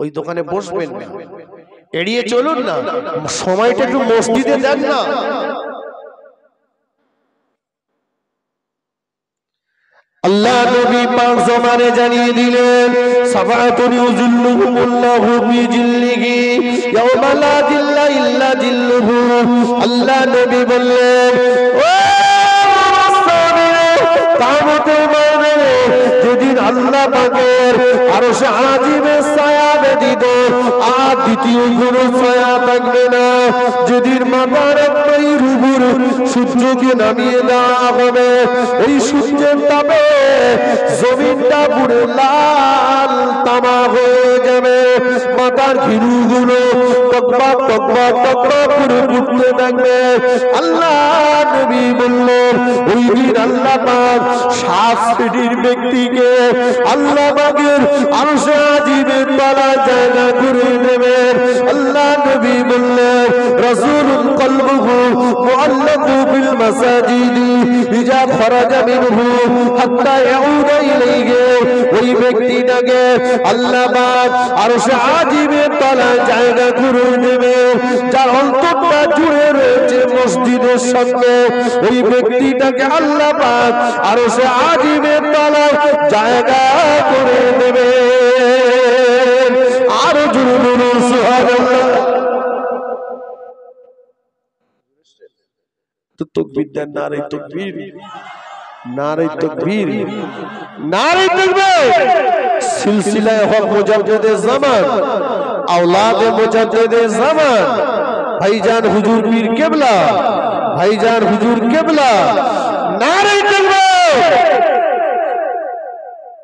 ওই দোকানে বসবেন না। এড়িয়ে চলুন না। সময়টা একটু মসজিদে দেন না। আল্লাহ নবী পাক জমানে জানিয়ে দিলেন সাফাতুন ইউজিল্লুহুমুল্লাহু ফি জিল্লিহি ইয়াওমা লা জিল্লা ইল্লা জিল্লুহু। আল্লাহ নবী বললেন ও ময়দানে যেদিন আল্লাহ পাকের সে ছায়া ব্যতীত আর দ্বিতীয় কোনো ছায়া থাকবে না। যেদিন মাতার একটাই রুবুর সূর্যকে নামিয়ে দেওয়া হবে, এই সূর্যের তাপে জমিনটা পুরো লাল তামা হয়ে যাবে। মাথার ঘিরুগুলো টকবা টকবা টকবা করে উঠতে থাকবে। আল্লাহ নবী বললেন, ওই দিন আল্লাহ ব্যক্তিকে আল্লাহ জায়গা করে দেবেন। আল্লাহ নবী বললেন ইজা খরাজা মিনহু হাত্তা ইয়াউদা ইলাইহি, ওই ব্যক্তিটাকে আল্লাহ পাক আরশে আজিমের তলা জায়গা করে দেবে যার অন্তরটা জুড়ে রয়েছে মসজিদের সঙ্গে ওই ব্যক্তিটাকে আল্লাহ পাক আরশে আজিমের তলা জায়গা করে দেবে আরও জুড়ে বলুন, সুবহানাল্লাহ। তো তকবীর দেন তকবীর। নারে তকবীর। নারে তকবীর। সিলসিলায় হক মুজাদ্দিদে জামান, আওলাদে মুজাদ্দিদে জামান। ভাইজান হুজুর পীর কেবলা, ভাইজান হুজুর কেবলা। নারে তকবীর।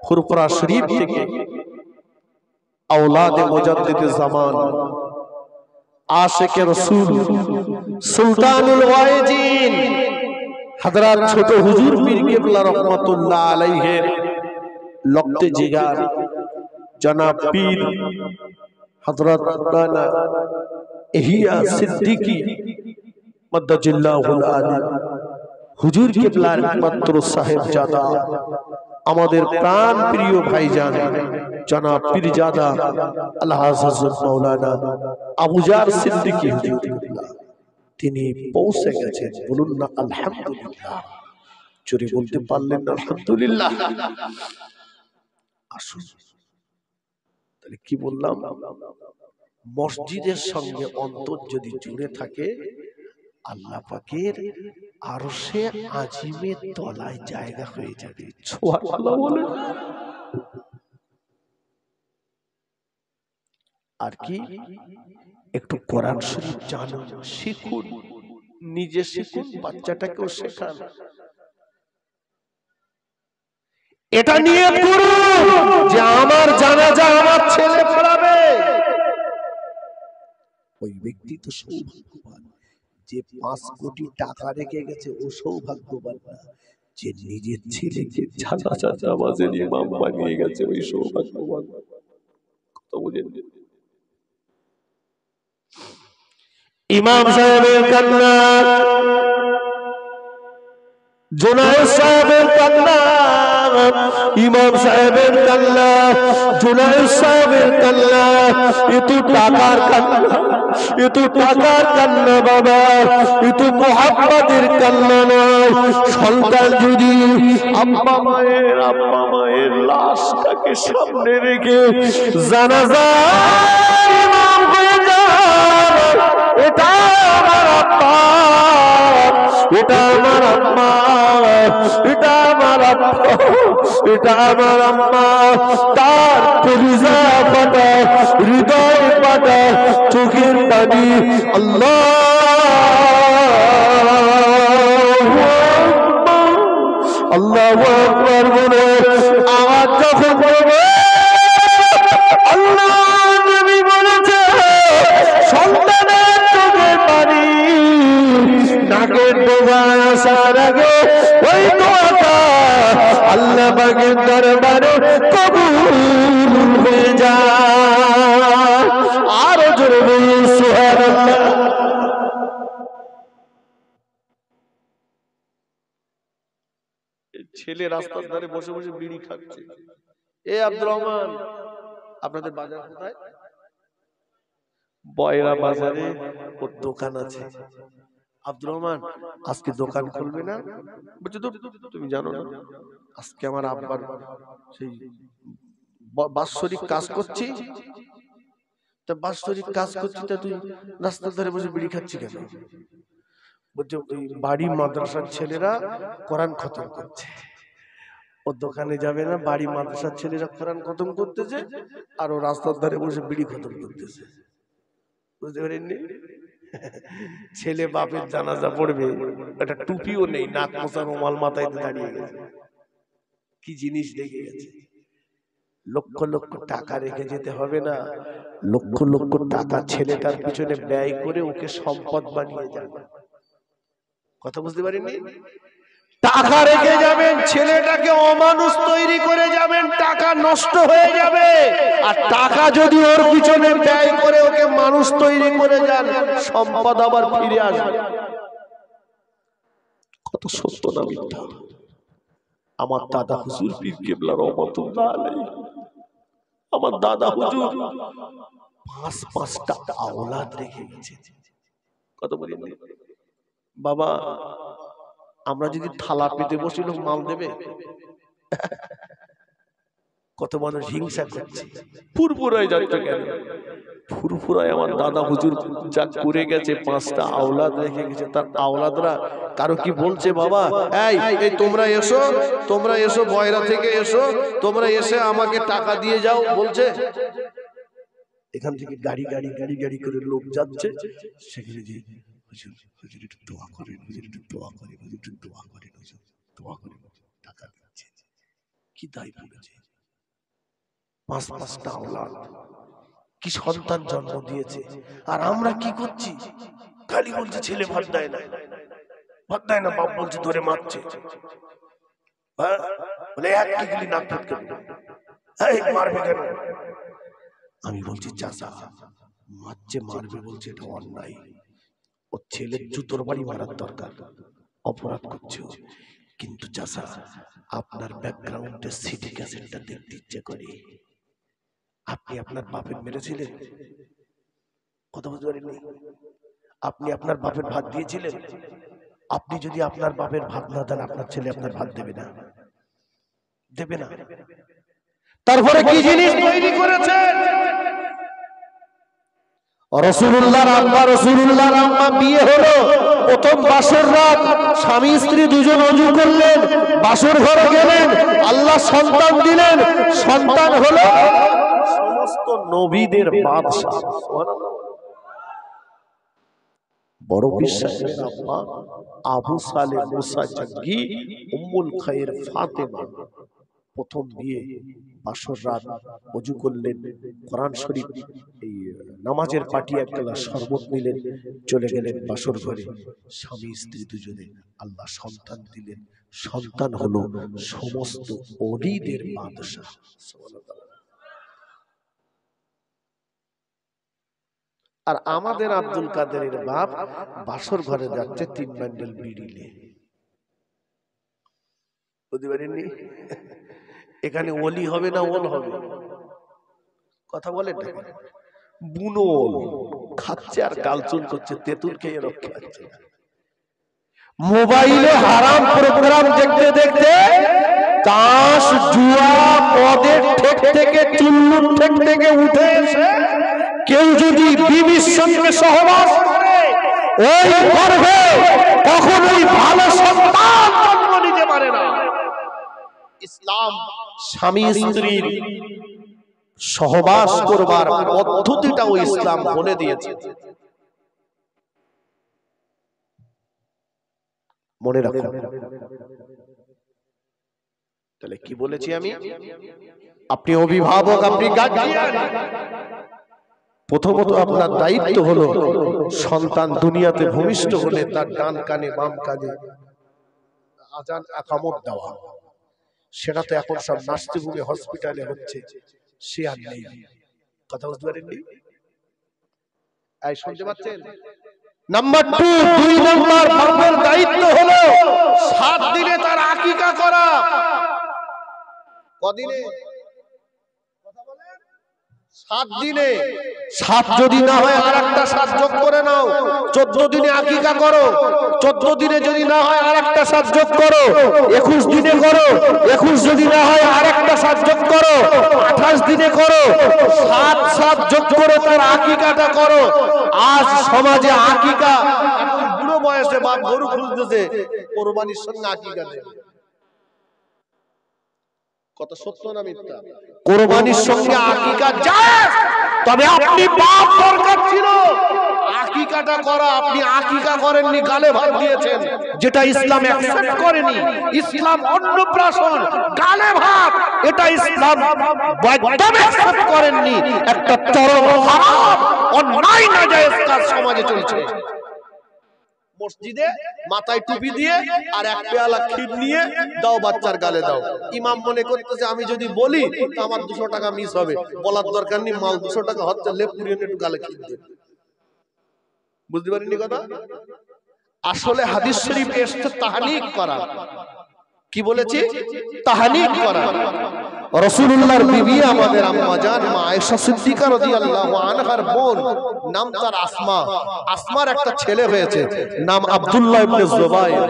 ফুরফুরা শরীফ থেকে আওলাদে মুজাদ্দিদে জামান। আশেকে রসুল সুলতানুল ওয়াইজিন হযরত ছোট হুজুর পীর কেবলা রহমাতুল্লাহ আলাইহির লক্তে জিগার জনাব পীর হযরত মাওলানা ইহিয়া সিদ্দিকী মদ্দাজিল্লাহুল আলী হুজুর কেবলার একমাত্র সাহেব জাদা আমাদের প্রাণ প্রিয় ভাইজান জনাব পীরজাদা আল্লাহ হযরত মাওলানা আবুজার সিদ্দিকী হুজুর কেবলা তিনি পৌঁছে গেছেন। বলুন না আলহামদুলিল্লাহ। চুরি বলতে পারলেন না আলহামদুলিল্লাহ। আসুন। তাহলে কি বললাম? মসজিদের সঙ্গে অন্তর যদি জুড়ে থাকে আল্লাহ পাকের আরশে আজিমের তলায় জায়গা হয়ে যাবে। আর কি? একটু কোরআন শরীফ শিখুন, নিজে শিখুন, বাচ্চাটাকেও শেখান। এটা নিয়ে করুন যে আমার জানাজা আমার ছেলে পড়াবে। ওই ব্যক্তি তো সৌভাগ্যবান। যে পাঁচ কোটি টাকা রেখে গেছে ও সৌভাগ্যবান না। যে নিজের ছেলেকে চাচা চাচা বাজের ইমাম বানিয়ে গেছে ওই সৌভাগ্যবান। কথা বুঝেন ইমাম সাহেবের কান্না। জোনায়েদ সাহেবের কান্না, ইমাম কান্না জোনায়েদ সাহেবের কান্না এত টাকার সন্তান যদি আব্বা মায়ের আব্বা মায়ের লাশটাকে সামনে রেখে জানাজা যায়, এটা আমার আব্বা। এটা আমার আম্মা, এটা আমার আম্মা এটা আমার আম্মা। তার কলিজা পাটা, হৃদয় পাটা, চোখের পানি, আল্লাহ। পাকের দরবারে কবুল হয়ে যায় আরও জোরে সুবহানাল্লাহ। ছেলে রাস্তার ধারে বসে বসে বিড়ি খাচ্ছে। এ আব্দুর রহমান, আপনাদের বাজার কোথায়? বয়রা বাজারে ওর দোকান আছে। আব্দুর রহমান, আজকে দোকান খুলবে না? বলছে তুমি জানো না, আজকে আমার আব্বার সেই বাৎসরিক কাজ করছি। তা বাৎসরিক কাজ করছি, তা তুই রাস্তার ধারে বসে বিড়ি খাচ্ছি কেন? বলছে, ওই বাড়ি মাদ্রাসার ছেলেরা কোরআন খতম করছে। ও দোকানে যাবে না, বাড়ি মাদ্রাসার ছেলেরা কোরআন খতম করতেছে আর ও রাস্তার ধারে বসে বিড়ি খতম করতেছে। বুঝতে পারেননি? ছেলে বাপের জানাজা পড়বে একটা টুপিও নেই নাক মোচা রুমাল মাথায় দাঁড়িয়ে গেছে। কি জিনিস দেখে গেছে? লক্ষ লক্ষ টাকা রেখে যেতে হবে না। লক্ষ লক্ষ টাকা ছেলেটার পিছনে ব্যয় করে ওকে সম্পদ বানিয়ে যাবে। কথা বুঝতে পারিনি টাকা রেখে যাবেন, ছেলেটাকে অমানুষ তৈরি করে যাবেন, টাকা নষ্ট হয়ে যাবে। আর টাকা যদি ওর পিছনে ব্যয় করে ওকে মানুষ তৈরি করে যান সম্পদ আবার ফিরে আসবে। কত সত্য না মিথ্যা? আমার দাদা হুজুর পীর কেবলা রহমতুল্লাহ আলাইহি। আমার দাদা হুজুর পাঁচ পাঁচটা আওলাদ রেখে গেছে। কত বলি বাবা আমরা যদি থালা পেতে বসি লোক মাল দেবে কত মানুষ হিংসা করছে ফুরফুরায় যাচ্ছে কেন ফুরফুরায় আমার দাদা হুজুর যা করে গেছে পাঁচটা আওলাদ রেখে গেছে তার আওলাদরা কারও কি বলছে বাবা এই এই তোমরা এসো তোমরা এসো বয়রা থেকে এসো তোমরা এসে আমাকে টাকা দিয়ে যাও বলছে এখান থেকে গাড়ি গাড়ি গাড়ি গাড়ি করে লোক যাচ্ছে সেখানে হুজুর হুজুর একটু দোয়া করেন, হুজুর একটু দোয়া করেন, হুজুর একটু দোয়া করেন, হুজুর দোয়া করেন টাকা দিচ্ছে কি দায় পড়েছে? পাঁচ পাঁচটা আওলাদ। কি সন্তান জন্ম দিয়েছে? আর আমরা কি করছি? খালি বলছে ছেলে ভাত দেয় না। ভাত দেয় না, বাপ বলছে ধরে মারছে। হ্যাঁ? বলে এক টিকলি নাক ফটকে মারবে কেন? আমি বলছি, চাচা, মারছে, মারবে বলছে, এটা অন্যায়। ছেলের জুতোর বাড়ি মারার দরকার। অপরাধ করছে। কিন্তু চাচা, আপনার ব্যাকগ্রাউন্ডে সিটি ক্যাসেটটা দেখতে ইচ্ছে করে। আপনি আপনার বাপের মেরেছিলেন? কথা বুঝতে আপনি আপনার বাপের ভাত দিয়েছিলেন? আপনি যদি আপনার বাপের ভাত না দেন, আপনার ছেলে আপনার ভাত দেবে না। দেবে না। তারপরে কি জিনিস তৈরি করেছেন? রসুল্লাহর আম্মা রসুল্লাহর আম্মা বিয়ে হলো। প্রথম স্বামী, স্ত্রী দুজন অজু করলেন, বাসর ঘরে আল্লাহ সন্তান দিলেন। সন্তান হলো সমস্ত নবীদের বড় বিশ্বাসের আবু সালে খায়ের ফাতেমা। প্রথম বিয়ে বাসর রাত অজু করলেন, কোরআন শরীফ, এই, নামাজের পাটি এক গ্লাস শরবত নিলেন, চলে গেলেন বাসর ঘরে। স্বামী, স্ত্রী দুজনে আল্লাহ সন্তান দিলেন। সন্তান হলো সমস্ত অলিদের বাদশাহ। আর আমাদের আব্দুল কাদেরের বাপ বাসর ঘরে যাচ্ছে, তিন ব্যান্ডেল বিড়িলে বুঝতে পারেননি এখানে ওলি হবে না ওল হবে কথা বলেন না। বুনো ওল। খাচ্ছে আর গালচুল করছে তেঁতুল খেয়ে রক্ষা হচ্ছে না। মোবাইলে হারাম প্রোগ্রাম দেখতে দেখতে তাস জুয়া পদের ঠেক থেকে চুল্লুর ঠেক থেকে উঠে এসে কেউ যদি বিবির সঙ্গে সহবাস ওই গর্ভে কখনোই ভালো সন্তান জন্ম নিতে পারে না। ইসলাম স্বামী স্ত্রীর সহবাস করবার পদ্ধতিটাও ইসলাম বলে দিয়েছে। মনে রাখো। তাহলে কি বলেছি আমি? আপনি অভিভাবক, আপনি প্রথমত আপনার দায়িত্ব হলো সন্তান দুনিয়াতে ভূমিষ্ঠ হলে তার ডান কানে বাম কানে আজান একামত দেওয়া। সেটা তো এখন সব নাস্তিভূমি হসপিটালে হচ্ছে। সে আর নেই। কথা বুঝতে পারেননি? শুনতে পাচ্ছেন? নাম্বার টু দুই নাম্বার বাপের দায়িত্ব হলো সাত দিনে তার আকিকা করা। কদিনে? সাত দিনে। সাত যদি না হয় আর একটা সাত যোগ করে নাও। চোদ্দ দিনে আকিকা করো। চোদ্দ দিনে যদি না হয় আর একটা সাত যোগ করো। একুশ দিনে করো। একুশ যদি না হয় আর একটা সাত যোগ করো। আঠাশ দিনে করো। সাত সাত যোগ করে তার আকিকাটা করো। আজ সমাজে আকিকা। এখন বুড়ো বয়সে বাপ গরু খুঁজতেছে কোরবানির সঙ্গে আকিকা দেয় কত সত্য না মিথ্যা? কোরবানির সঙ্গে আকিকা যায় তবে আপনি পাপ দরকার ছিল। আকিকাটা করা আপনি আকিকা করেননি, গালে ভাত দিয়েছেন। যেটা ইসলাম অ্যাকসেপ্ট করেনি। ইসলাম অন্নপ্রাশন গালে ভাত। এটা ইসলাম একদম অ্যাকসেপ্ট করেননি। একটা চরম হারাম, অন্যায়, নাজায়েজ কাজ সমাজে চলছে। মসজিদে মাথায় টুপি দিয়ে আর এক পেয়ালা ক্ষীর নিয়ে দাও বাচ্চার গালে দাও। ইমাম মনে করতেছে, আমি যদি বলি, তো আমার দুশো টাকা মিস হবে। বলার দরকার নেই, মাল দুশো টাকা হচ্ছে, লেপ পুরিয়ে একটু গালে ক্ষীর দিয়ে। বুঝতে পারিনি কথা? আসলে হাদিস শরীফ এসছে তাহানিক করা। কি বলেছি? তাহানিক করা। রসুল্লাহর বিবি আমাদের আম্মা জান মা আয়েশা সিদ্দিকা রাদিয়াল্লাহু আনহার বোন নাম তার আসমা। আসমার একটা ছেলে হয়েছে নাম আব্দুল্লাহ ইবনে জুবাইর।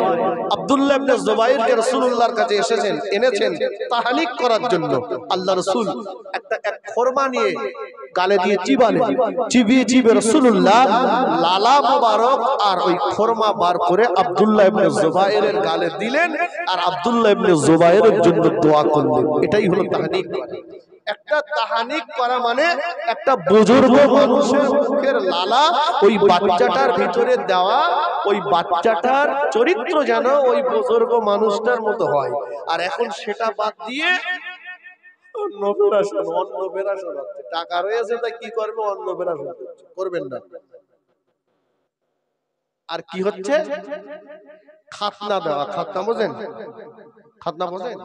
আব্দুল্লাহ ইবনে জুবাইরকে রাসূলুল্লাহর কাছে এসেছেন এনেছেন তাহানিক করার জন্য। আল্লাহ রাসূল একটা এক খরমা নিয়ে গালে দিয়ে চিবালেন চিবিয়ে চিবিয়ে রাসূলুল্লাহ লালা মোবারক আর ওই খরমা বার করে আব্দুল্লাহ ইবনে জুবাইরের গালে দিলেন আর আব্দুল্লাহ ইবনে জুবাইরের জন্য দোয়া করলেন। এটাই হলো তাহানিক একটা তাহানিক করা মানে একটা বুজুর্গ মানুষের মুখের লালা ওই বাচ্চাটার ভিতরে দেওয়া ওই বাচ্চাটার চরিত্র যেন ওই বুজুর্গ মানুষটার মতো হয়। আর এখন সেটা বাদ দিয়ে অন্য বেরাসন অন্য বেরাসন হচ্ছে টাকা রয়েছে তা কি করবে? অন্য বেরাসন করছে। করবেন না। আর কি হচ্ছে? খাতনা দেওয়া। খাতনা বোঝেন? খাতনা বোঝেন?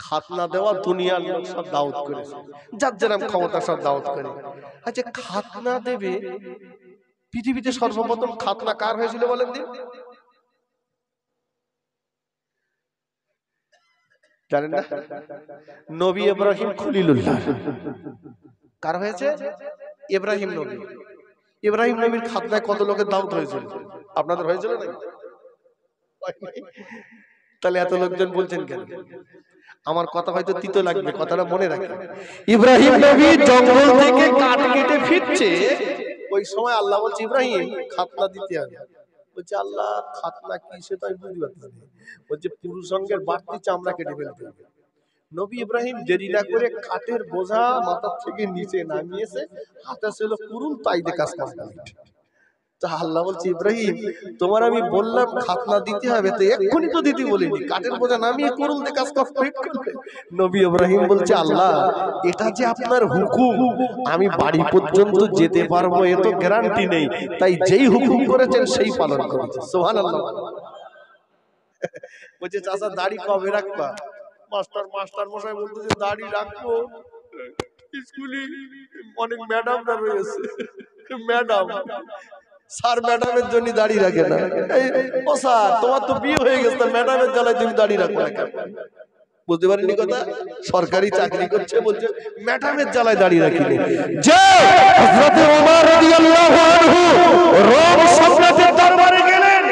খাতনা দেওয়া দুনিয়ার লোক সব দাওয়াত করেছে। যার যেরকম ক্ষমতা সব দাওয়াত করে। আচ্ছা খাতনা দেবে? পৃথিবীতে সর্বপ্রথম খাতনা কার হয়েছিল বলেন দিন? জানেন না? নবী ইব্রাহিম খলিলুল্লাহ। কার হয়েছে? ইব্রাহিম নবী। ইব্রাহিম নবীর খাতনায় কত লোকের দাওয়াত হয়েছিল? আপনাদের হয়েছিল না তাহলে এত লোকজন বলছেন কেন? আমার কথা হয়তো তিতো লাগবে, কথাটা মনে রাখবে ইব্রাহিম নবী জঙ্গল থেকে কাঠ কেটে ফিরছে, ওই সময় আল্লাহ বলছে, ইব্রাহিম, খাতনা দিতে হবে। বলছে, আল্লাহ, খাতনা কি? সে তো আমি বুঝতে পারতাম বলছে পুরুষ অঙ্গের বাড়তি চামড়া কেটে ফেলতে হবে। নবী ইব্রাহিম দেরি না করে কাঠের বোঝা মাথার থেকে নিচে নামিয়েছে। হাতে ছিল কুরুল তাই দিয়ে কাজ কাজ তা আল্লাহ বলছে ইব্রাহিম তোমার আমি বললাম খাতনা দিতে হবে তো এক্ষুনি তো দিতে বলিনি। কাঠের বোঝা নামিয়ে করুন কাজ কমপ্লিট করলে নবী ইব্রাহিম বলছে আল্লাহ এটা যে আপনার হুকুম আমি বাড়ি পর্যন্ত যেতে পারব এ তো গ্যারান্টি নেই। তাই যেই হুকুম করেছেন সেই পালন করেছে সুবহানাল্লাহ। বলছে চাচা দাড়ি কবে রাখবা? মাস্টার মাস্টার মশাই বলতেছে দাড়ি রাখব। স্কুলে অনেক ম্যাডামরা রয়েছে। ম্যাডাম স্যার ম্যাডামের জন্য দাড়ি রাখে না। ও স্যার, তোমার তো বিয়ে হয়ে গেছে ম্যাডামের জ্বালায় তুমি দাড়ি রাখো না কেন? বুঝতে পারিনি কথা? সরকারি চাকরি করছে বলছে ম্যাডামের জ্বালায় দাড়ি রাখিনি। যে হযরতে ওমর রাদিয়াল্লাহু আনহু। সম্রাটের দরবারে গেলেন।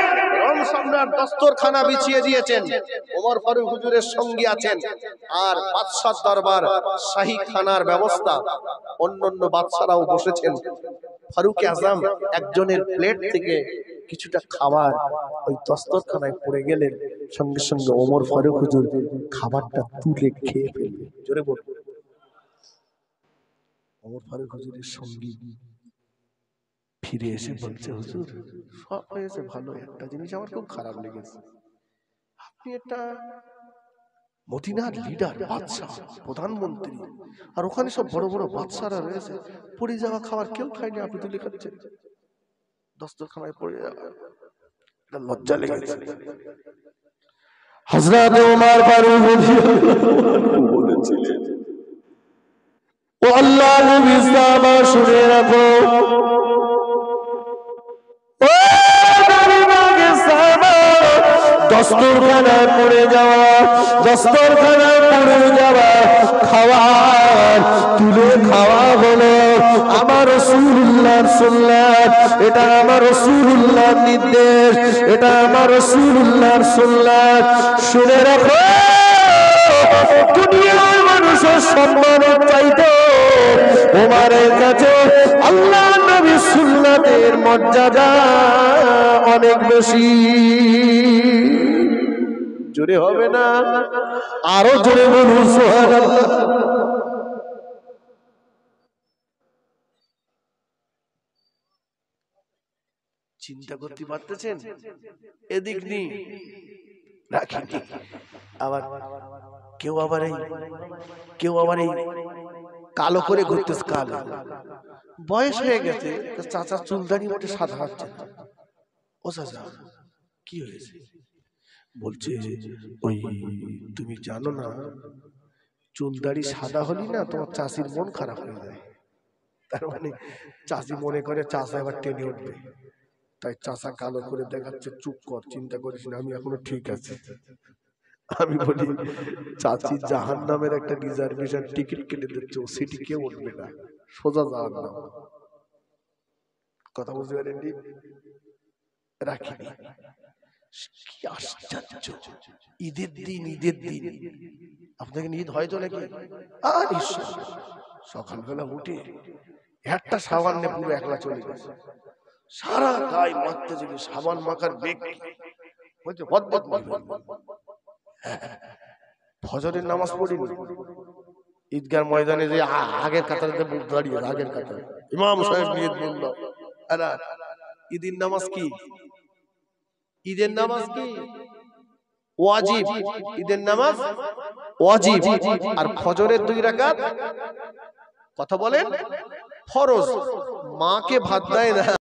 সম্রাট দস্তরখানা বিছিয়ে দিয়েছেন। ওমর ফারুক হুজুরের সঙ্গী আছেন। আর বাদশার দরবার শাহী খানার ব্যবস্থা। অন্যান্য বাদশারাও বসেছেন। ফারুক আজম একজনের প্লেট থেকে কিছুটা খাবার ওই দস্তরখানায় পড়ে গেলেন। সঙ্গে সঙ্গে ওমর ফারুক হুজুর খাবারটা তুলে খেয়ে ফেললেন। জোরে বলুন। ওমর ফারুক হুজুরের সঙ্গী ফিরে এসে বলছে, হুজুর, সব হয়েছে ভালো একটা জিনিস আমার খুব খারাপ লেগেছে। আপনি একটা মদিনার লিডার বাদশাহ, প্রধানমন্ত্রী। আর ওখানে সব বড় বড় বাদশারা রয়েছে। পড়ে যাওয়া খাবার কেউ খায়নি, আপনি তুলে খাচ্ছেন দস্তরখানায় পড়ে যাওয়া। লজ্জা লেগেছে। হযরত ওমর ফারুক বলেছিলেন, ও আল্লাহ নবী সাহাবা শুনে রাখো। দস্তরখানায় পড়ে যাওয়া, দস্তরখানায় পড়ে যাওয়া খাওয়ার, তুলে খাওয়া হলো আমার রসুল্লাহর সুন্নাত। এটা আমার রসুল্লাহর নির্দেশ, এটা আমার রসুল্লাহর সুন্নাত। শুনে রাখো, দুনিয়ার মানুষের সম্মানের চাইতে ওমারের কাছে আল্লাহ নবী সুন্নাতের মর্যাদা অনেক বেশি। জোরে হবে না? আরও জোরে বলুন, সুবহানাল্লাহ। চিন্তা করতে পারতেছেন? এদিক নি রাখিনি আবার কেউ আবার এই, কেউ আবার এই। কালো করে ঘুরতেছে কালো। বয়স হয়ে গেছে তো চাচা চুলদানি মোটে সাদা হচ্ছে। ও চাচা কি হয়েছে? বলছে ওই তুমি জানো না চুলদাড়ি সাদা হলি না তোমার চাষির মন খারাপ হয়ে যায়। তার মানে চাষি মনে করে চাষা এবার টেনে উঠবে। তাই চাষা কালো করে দেখাচ্ছে চুপ কর চিন্তা করিস না আমি এখনও ঠিক আছি। আমি বলি চাচি জাহান নামের একটা রিজার্ভেশন টিকিট কেটে দিচ্ছে সিটি কেউ উঠবে না সোজা জাহান নাম কথা বুঝতে পারেননি? রাখিনি। কি আশ্চর্য। ঈদের দিন ঈদের দিন। আপনাকে ঈদ হয়তো নাকি আর ঈশ্বর সকালবেলা উঠে একটা সাবান নিয়ে পুরো একলা চলে গেছে। সারা গায়ে মারতে যদি সাবান মাখার বেগ? বলছে বদবদ ফজরের নামাজ পড়িনি ঈদগার ময়দানে যে আগের কাতারে দাঁড়িয়ে আগের কাতারে। ইমাম সাহেব নিয়ে বলল ঈদের নামাজ কি? ঈদের নামাজ কি? ওয়াজিব। ঈদের নামাজ? ওয়াজিব। আর ফজরের দুই রাকাত? কথা বলেন? ফরজ। মাকে ভাত দেয় না।